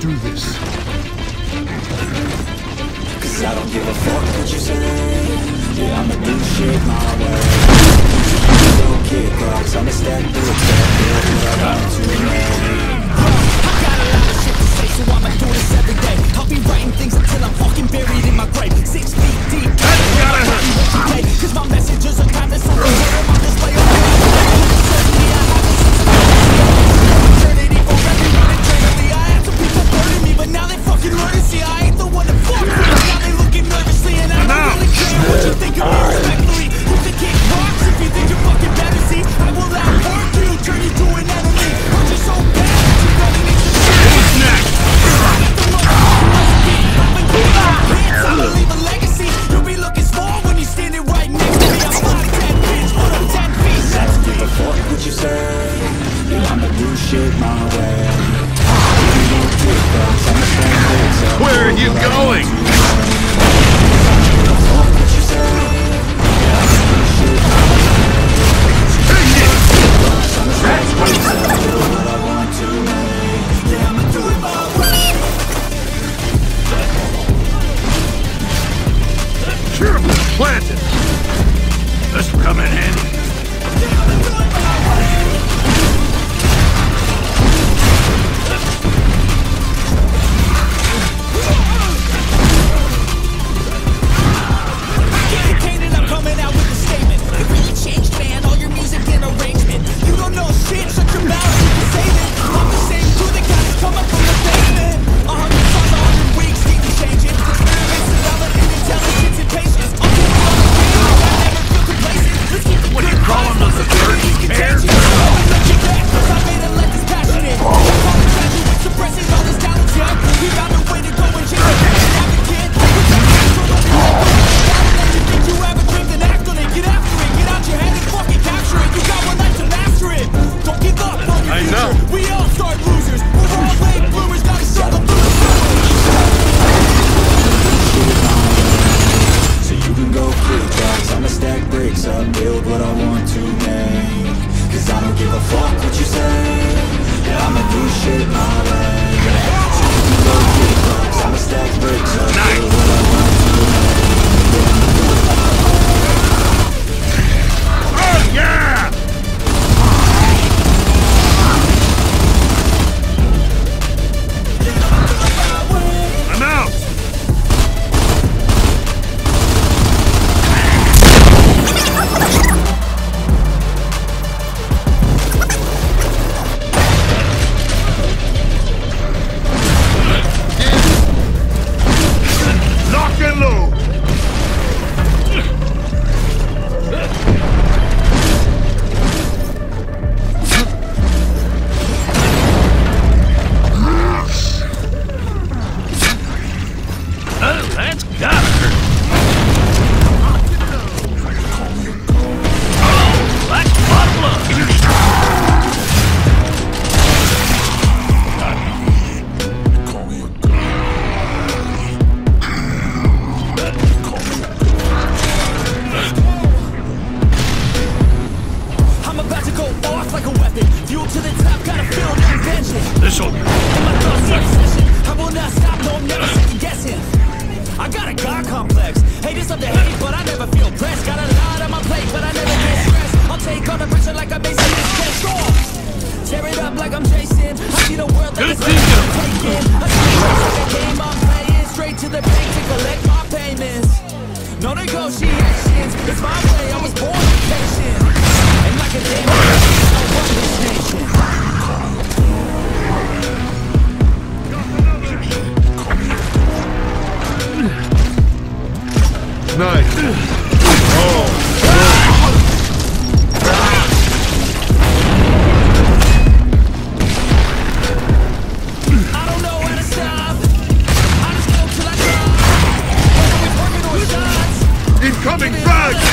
do this. Cause I don't give a fuck what you say. Yeah, I'ma do shit my way. Don't kick rocks, I'ma stack through a. I too. shoot my way. Where are you going? Planted! This will come in handy. weapon. Fuel to the top, gotta feel that vengeance. This'll. My thoughts are session. I will not stop, no, I'm never second guessing. I got a God complex. Hate is up to hate, but I never feel pressed. Got a lot on my plate, but I never get stressed. I'll take the Incoming frag!